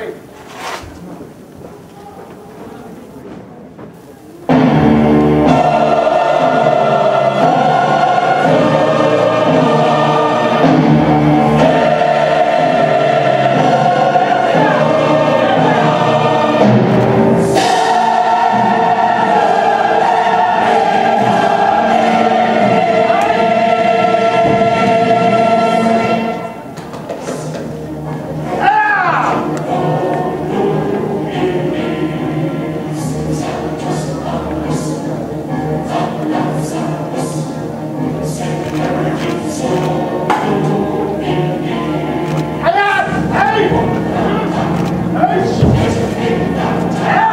Harry. in.